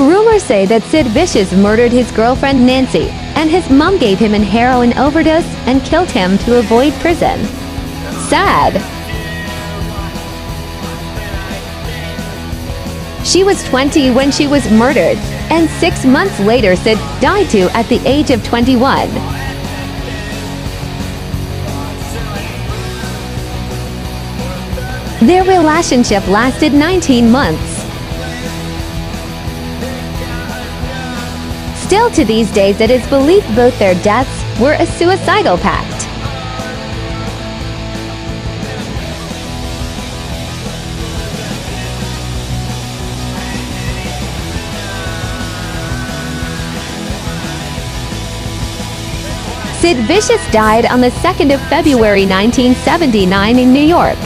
Rumors say that Sid Vicious murdered his girlfriend Nancy, and his mom gave him an heroin overdose and killed him to avoid prison. Sad. She was 20 when she was murdered, and six months later Sid died too at the age of 21. Their relationship lasted 19 months. Still to these days it is believed both their deaths were a suicidal pact. Sid Vicious died on the 2nd of February 1979 in New York.